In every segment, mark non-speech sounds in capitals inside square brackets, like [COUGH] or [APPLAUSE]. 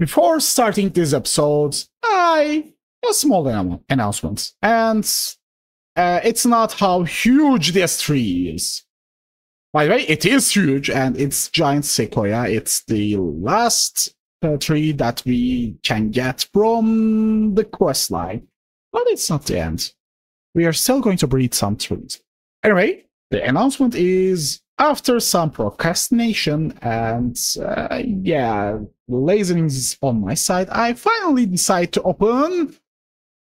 Before starting this episode, I a small announcement, and uh, it's not how huge this tree is. By the way, it is huge, and it's giant sequoia. It's the last uh, tree that we can get from the quest line, but it's not the end. We are still going to breed some trees. Anyway, the announcement is after some procrastination and uh, yeah, laziness on my side, I finally decide to open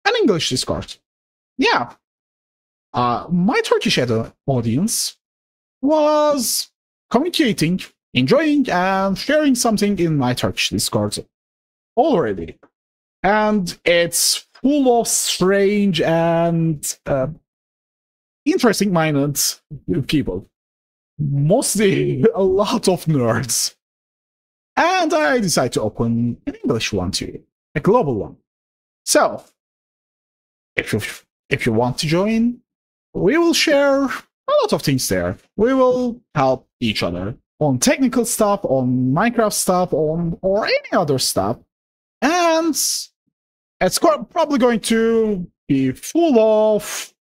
an English Discord. Yeah, uh, my Turkish audience was communicating, enjoying, and sharing something in my Turkish Discord already. And it's full of strange and uh, interesting minded people mostly [LAUGHS] a lot of nerds. And I decide to open an English one too, a global one. So, if you if you want to join, we will share a lot of things there. We will help each other on technical stuff, on Minecraft stuff, on or any other stuff, and it's probably going to be full of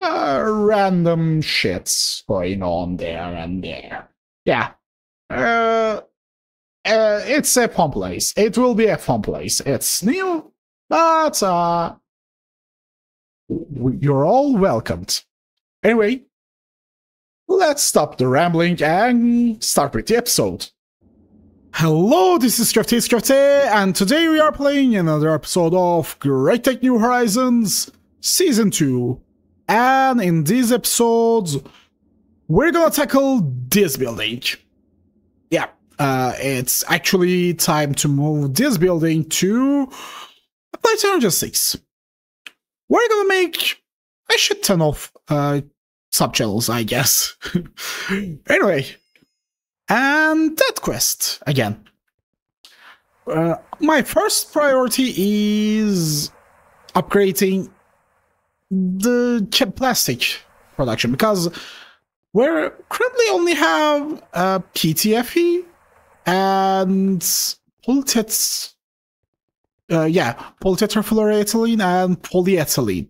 uh, random shits going on there and there. Yeah. Uh, uh, it's a fun place. It will be a fun place. It's new, but uh, you're all welcomed. Anyway, let's stop the rambling and start with the episode. Hello, this is Scrafty Scrafty, and today we are playing another episode of GregTech New Horizons Season 2 and in these episodes, we're gonna tackle this building. Yeah, uh, it's actually time to move this building to Platinum 6. We're gonna make a shit ton of uh, subchannels, I guess. [LAUGHS] anyway, and that quest again. Uh, my first priority is upgrading the chip plastic production because we're currently only have uh, PTFE and polytet uh, yeah, polytetrafluoroethylene and polyethylene.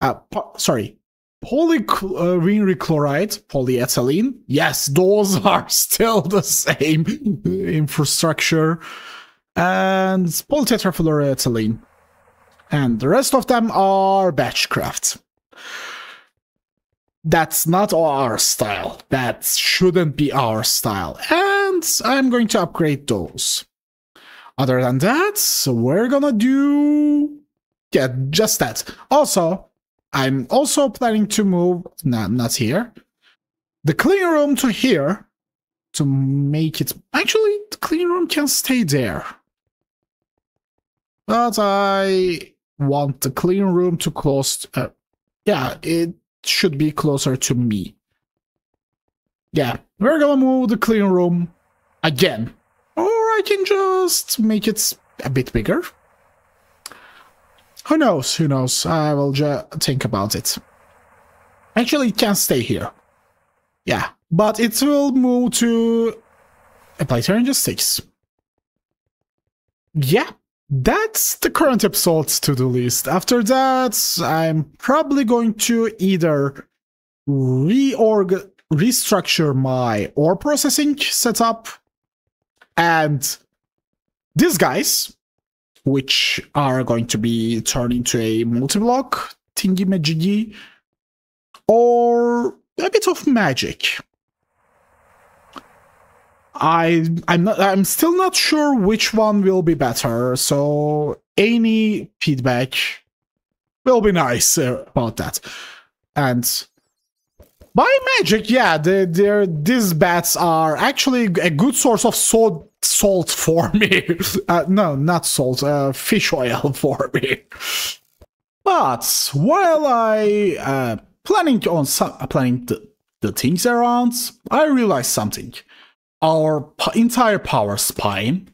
Uh, po- sorry, polyvinyl chloride, polyethylene. Yes, those [LAUGHS] are still the same [LAUGHS] infrastructure. And polytetrafluoroethylene and the rest of them are batchcraft. That's not our style. That shouldn't be our style. And I'm going to upgrade those. Other than that, we're gonna do. Yeah, just that. Also, I'm also planning to move. Nah, not here. The clean room to here to make it. Actually, the clean room can stay there. But I want the clean room to close. Uh, yeah, it should be closer to me. Yeah, we're gonna move the clean room again. Or I can just make it a bit bigger. Who knows? Who knows? I will just think about it. Actually, it can stay here. Yeah, but it will move to a Plater just 6. Yeah, that's the current episode's to-do list. After that, I'm probably going to either reorg restructure my ore processing setup and these guys, which are going to be turned into a multi-block thingy majiggy, or a bit of magic. I I'm not I'm still not sure which one will be better. So any feedback will be nice uh, about that. And by magic, yeah, the, the, these bats are actually a good source of salt salt for me. [LAUGHS] uh, no, not salt, uh, fish oil [LAUGHS] for me. But while I uh, planning on some, planning the, the things around, I realized something our entire power spine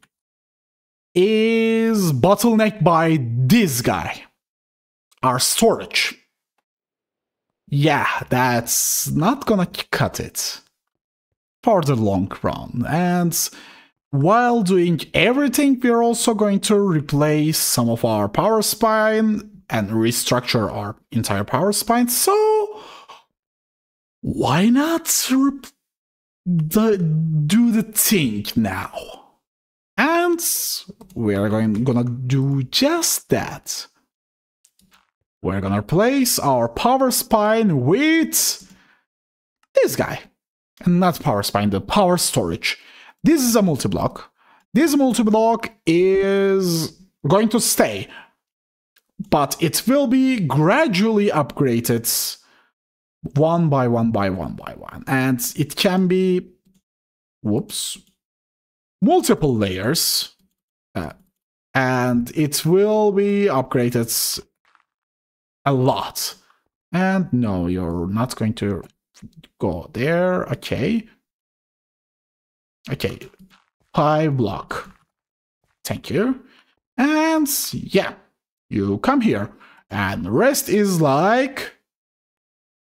is bottlenecked by this guy, our storage. Yeah, that's not gonna cut it for the long run. And while doing everything, we're also going to replace some of our power spine and restructure our entire power spine. So why not the, do the thing now? And we are going gonna do just that. We're gonna replace our power spine with this guy. And not power spine, the power storage. This is a multi-block. This multi-block is going to stay, but it will be gradually upgraded one by one by one by one. And it can be, whoops, multiple layers. Uh, and it will be upgraded a lot. And no, you're not going to go there. Okay. Okay. Pi block. Thank you. And yeah, you come here. And the rest is like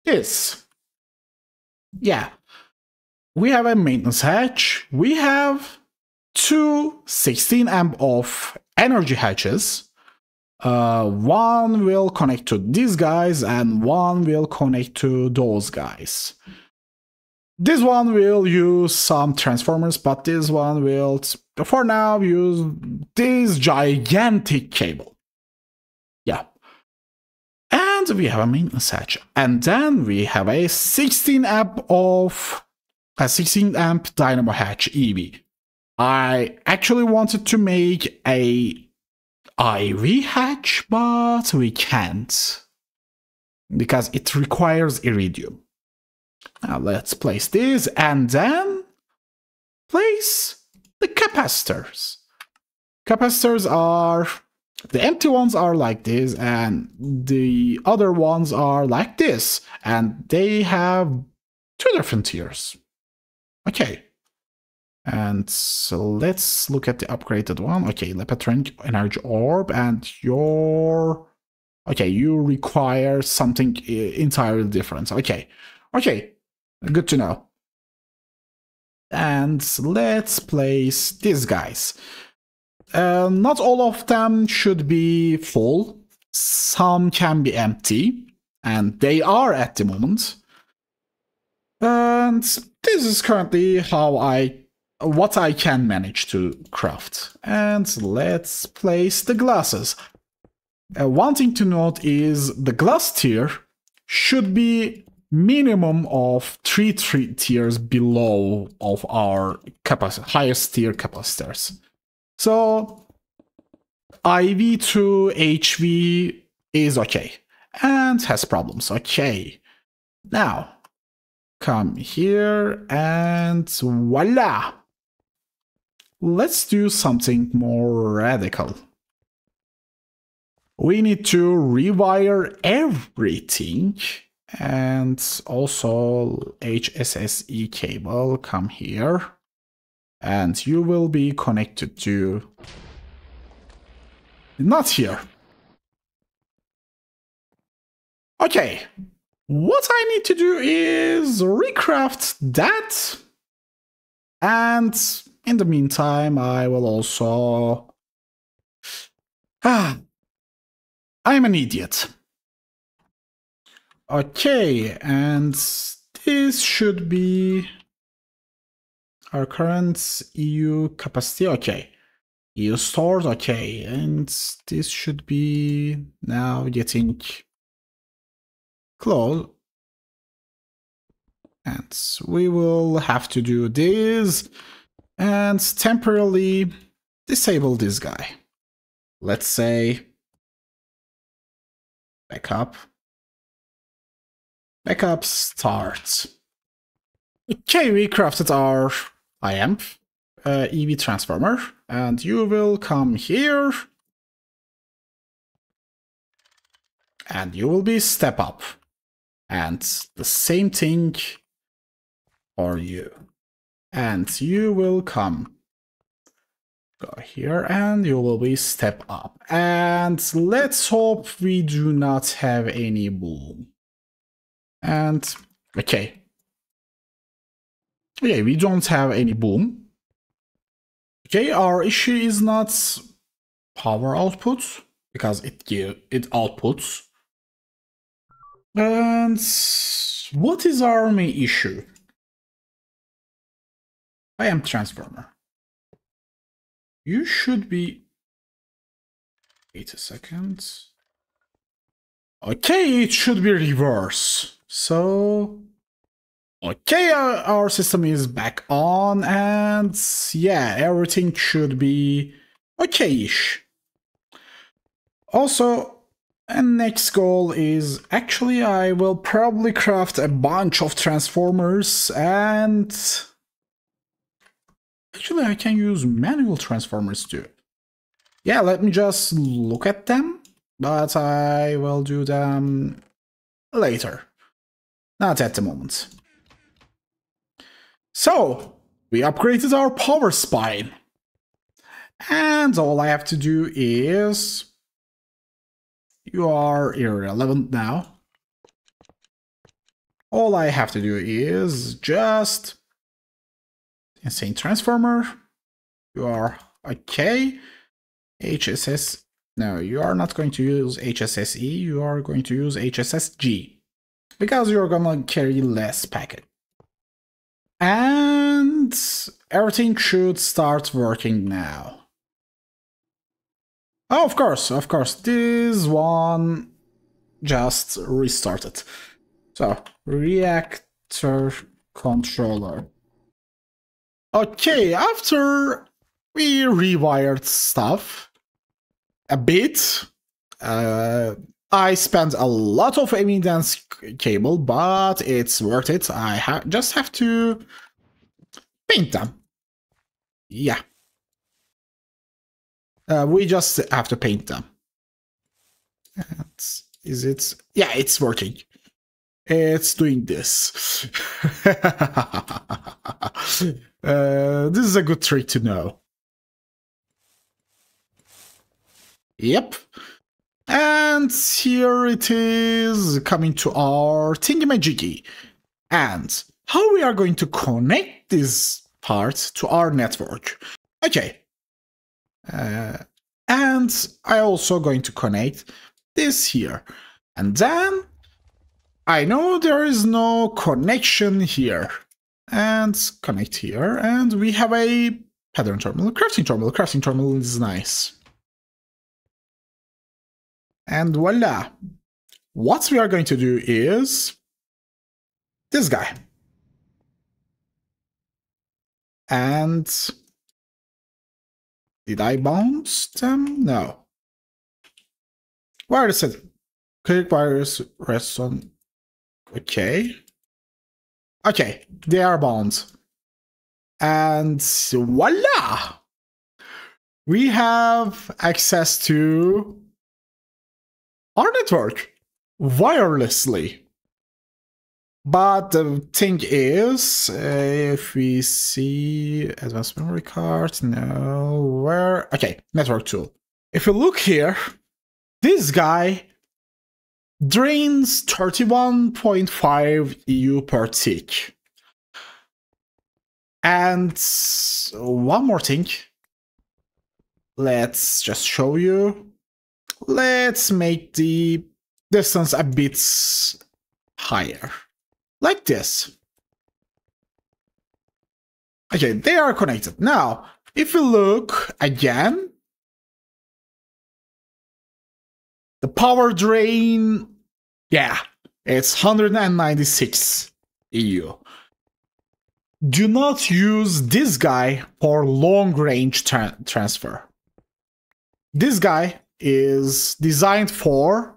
this. Yeah. We have a maintenance hatch. We have two 16 amp of energy hatches. Uh, one will connect to these guys and one will connect to those guys. This one will use some transformers, but this one will, for now, use this gigantic cable. Yeah. And we have a maintenance hatch. And then we have a 16 amp of a 16 amp dynamo hatch EV. I actually wanted to make a IV hatch, but we can't because it requires iridium. Now let's place this and then place the capacitors. Capacitors are the empty ones are like this and the other ones are like this and they have two different tiers. Okay. And so let's look at the upgraded one. Okay, Lapotronic Energy Orb and your... Okay, you require something entirely different. Okay, okay, good to know. And let's place these guys. Uh, not all of them should be full. Some can be empty, and they are at the moment. And this is currently how I what I can manage to craft. And let's place the glasses. Uh, one thing to note is the glass tier should be minimum of three, three tiers below of our highest tier capacitors. So IV to HV is okay and has problems. Okay. Now, come here and voila! Let's do something more radical. We need to rewire everything and also HSSE cable come here and you will be connected to not here. Okay, what I need to do is recraft that and in the meantime, I will also... [SIGHS] Ah, I'm an idiot. Okay, and this should be our current EU capacity. Okay, EU stores. Okay, and this should be now getting close. And we will have to do this and temporarily disable this guy. Let's say backup. Backup start. Okay, we crafted our IAMP uh, EV transformer, and you will come here, and you will be step up, and the same thing for you and you will come. Go here and you will be step up. And let's hope we do not have any boom. And okay. Okay we don't have any boom. Okay, our issue is not power output because it give it outputs. And what is our main issue? I am transformer. You should be. Wait a second. Okay, it should be reverse. So Okay, uh, our system is back on, and yeah, everything should be okay-ish. Also, and next goal is actually I will probably craft a bunch of transformers and actually I can use manual transformers too. Yeah, let me just look at them, but I will do them later. Not at the moment. So, we upgraded our power spine. And all I have to do is... You are irrelevant now. All I have to do is just... Insane Transformer. You are okay. HSS... No, you are not going to use HSSE, you are going to use HSSG. Because you're gonna carry less packet. And everything should start working now. Oh, of course, of course, this one just restarted. So, reactor controller. Okay, after we rewired stuff a bit, uh, I spent a lot of evidence cable, but it's worth it. I ha just have to paint them. Yeah. Uh, we just have to paint them. It's, is it? Yeah, it's working. It's doing this. [LAUGHS] uh, this is a good trick to know. Yep. And here it is coming to our thingamajiggy. And how we are going to connect this part to our network. Okay. Uh, and I also going to connect this here. And then I know there is no connection here. And connect here. And we have a pattern terminal, crafting terminal. Crafting terminal is nice. And voila. What we are going to do is this guy. And did I bounce them? No. Where is it? Click virus rests on. Okay. Okay, they are bound. And voila! We have access to our network wirelessly. But the thing is, if we see advanced memory card, no, where? Okay, network tool. If you look here, this guy drains 31.5 EU per tick. And one more thing. Let's just show you. Let's make the distance a bit higher. Like this. Okay, they are connected. Now, if we look again, the power drain, yeah, it's 196 EU. Do not use this guy for long range tra transfer. This guy is designed for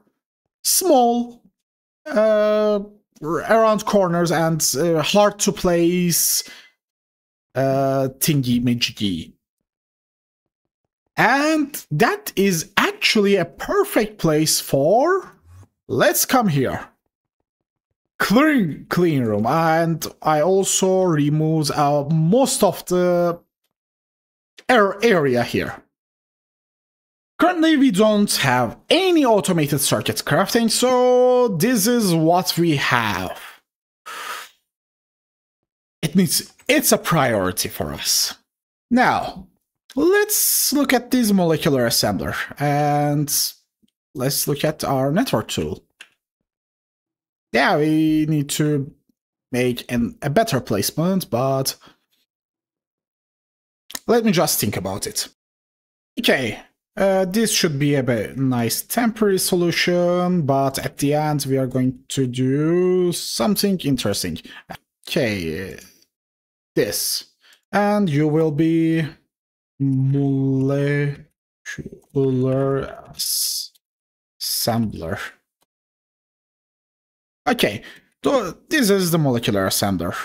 small, uh, around corners and uh, hard to place uh, thingy majiggy. And that is actually a perfect place for. Let's come here. Clean, clean room. And I also removed uh, most of the air area here. Currently, we don't have any automated circuit crafting, so this is what we have. It means it's a priority for us. Now, let's look at this molecular assembler and let's look at our network tool. Yeah, we need to make an, a better placement, but let me just think about it. Okay, uh, this should be a nice temporary solution, but at the end we are going to do something interesting. Okay, this. And you will be molecular assembler. Okay, so this is the molecular assembler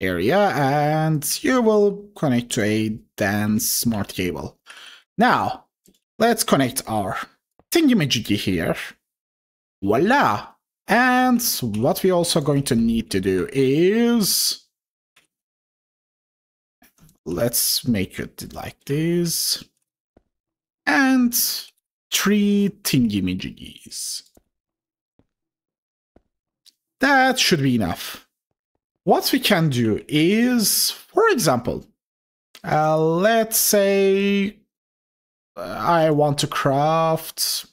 area, and you will connect to a dense smart cable. Now, let's connect our thingamajiggy here. Voila! And what we're also going to need to do is let's make it like this and three thingy That should be enough. What we can do is, for example, uh, let's say I want to craft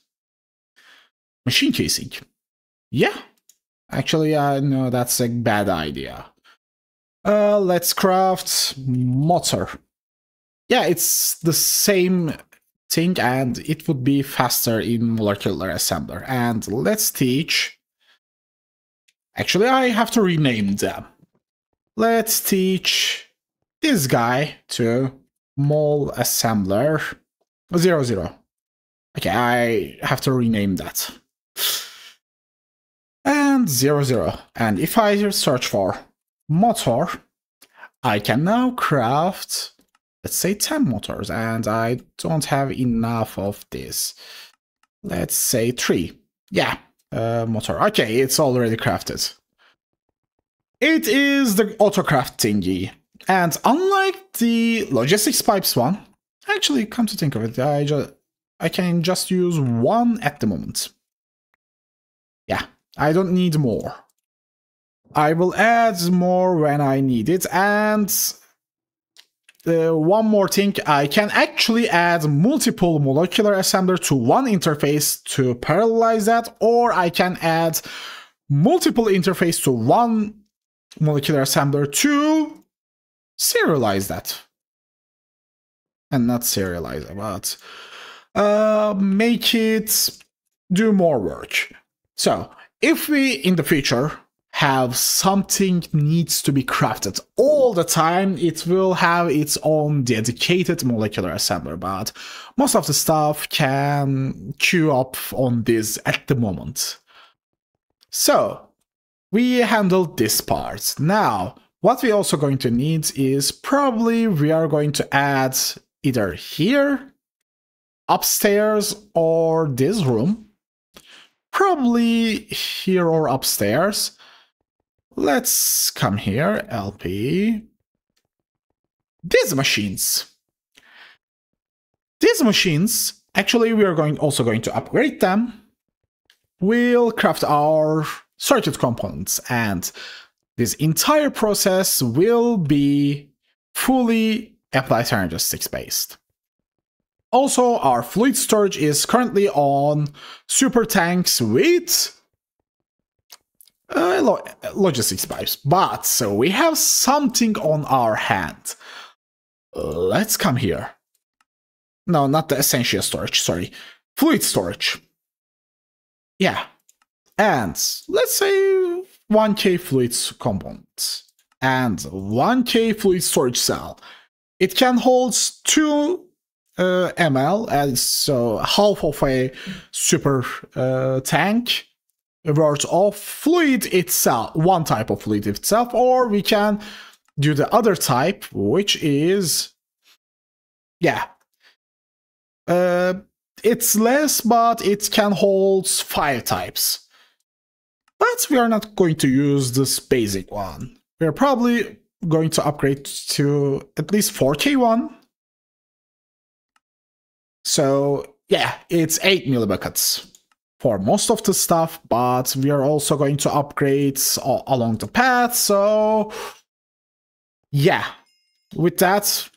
machine casing. Yeah, actually, I know that's a bad idea. Uh, let's craft motor. Yeah, it's the same thing and it would be faster in molecular assembler. And let's teach... Actually, I have to rename them. Let's teach this guy to mol assembler 00. zero. Okay, I have to rename that. And 00. Zero. And if I search for motor, I can now craft, let's say 10 motors, and I don't have enough of this. Let's say 3. Yeah, uh, motor. Okay, it's already crafted. It is the autocraft thingy. And unlike the logistics pipes one, actually, come to think of it, I just I can just use one at the moment. Yeah, I don't need more. I will add more when I need it. And uh, one more thing, I can actually add multiple molecular assembler to one interface to parallelize that, or I can add multiple interface to one molecular assembler to serialize that. And not serialize but uh, make it do more work. So if we in the future have something needs to be crafted all the time, it will have its own dedicated molecular assembler, but most of the stuff can queue up on this at the moment. So, we handled this part. Now, what we also going to need is probably we are going to add either here, upstairs, or this room. Probably here or upstairs. Let's come here, LP. These machines. These machines, actually we are going also going to upgrade them. We'll craft our circuit components and this entire process will be fully Applied Energistics based. Also, our fluid storage is currently on super tanks with uh, lo logistics pipes. But so we have something on our hand. Let's come here. No, not the essentia storage, sorry. Fluid storage. Yeah. And let's say 1k fluid component and 1k fluid storage cell. It can hold 2 uh, ml, and so half of a super uh, tank worth of fluid itself, one type of fluid itself, or we can do the other type, which is, yeah, uh, it's less, but it can hold five types. But we are not going to use this basic one. We're probably going to upgrade to at least 4K one. So yeah, it's 8 millibuckets for most of the stuff, but we are also going to upgrade along the path. So yeah, with that,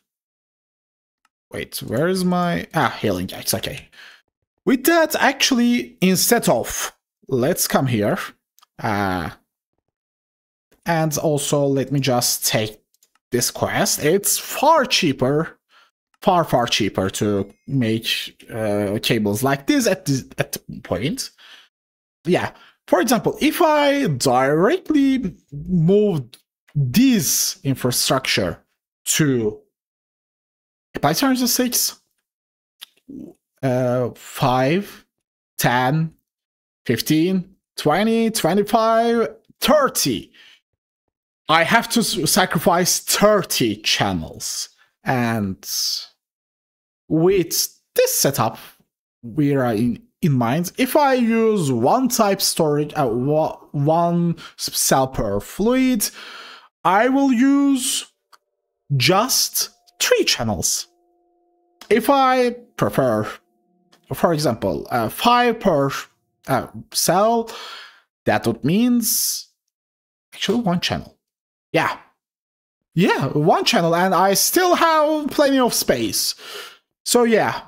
wait, where is my ah healing axe? Okay. With that, actually, instead of let's come here, uh, and also let me just take this quest. It's far cheaper, far far cheaper to make uh, cables like this at this at the point. Yeah, for example, if I directly moved this infrastructure to turn 6, uh, 5, 10, 15, 20, 25, 30, I have to sacrifice 30 channels. And with this setup, we are in in mind, if I use one type storage, uh, one cell per fluid, I will use just three channels. If I prefer, for example, uh, five per uh, cell, that would means actually one channel. Yeah. Yeah, one channel, and I still have plenty of space. So yeah,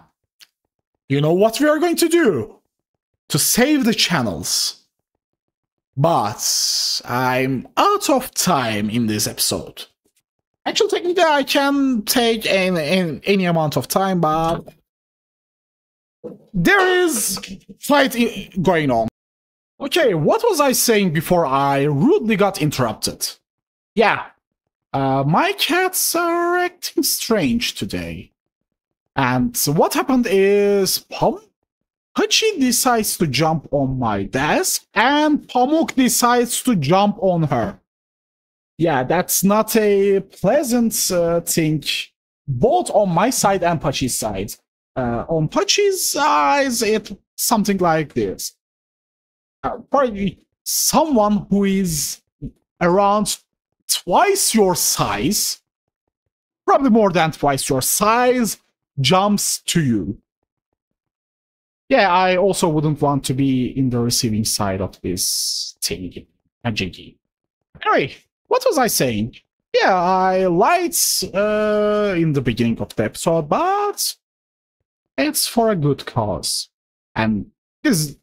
you know what we are going to do? To save the channels. But I'm out of time in this episode. Actually, technically, I can take an, an, any amount of time, but there is fight going on. Okay, what was I saying before I rudely got interrupted? Yeah, uh, my cats are acting strange today. And what happened is Pom Hachi decides to jump on my desk and Pamuk decides to jump on her. Yeah, that's not a pleasant uh, thing, both on my side and Pachi's side. Uh, on Pachi's eyes, it's something like this. Uh, probably someone who is around twice your size, probably more than twice your size, jumps to you. Yeah, I also wouldn't want to be in the receiving side of this thing, jinky. Anyway, what was I saying? Yeah, I lied uh, in the beginning of the episode, but it's for a good cause. And it's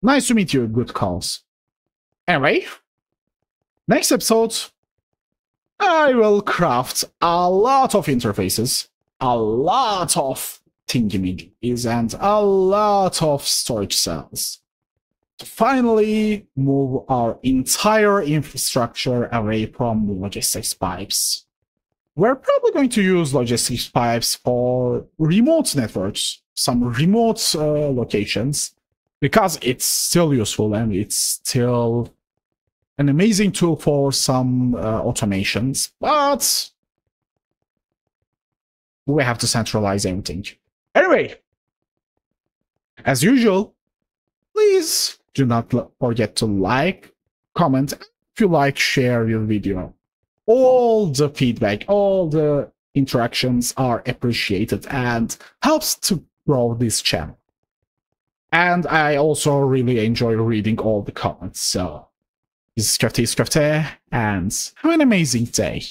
nice to meet you, good cause. Anyway, next episode, I will craft a lot of interfaces a lot of thingamajiggies and a lot of storage cells to finally move our entire infrastructure away from logistics pipes. We're probably going to use logistics pipes for remote networks, some remote uh, locations, because it's still useful and it's still an amazing tool for some uh, automations, but we have to centralize everything. Anyway, as usual, please do not forget to like, comment, if you like, share your video. All the feedback, all the interactions are appreciated and helps to grow this channel. And I also really enjoy reading all the comments, so this is Crafty Crafty, and have an amazing day.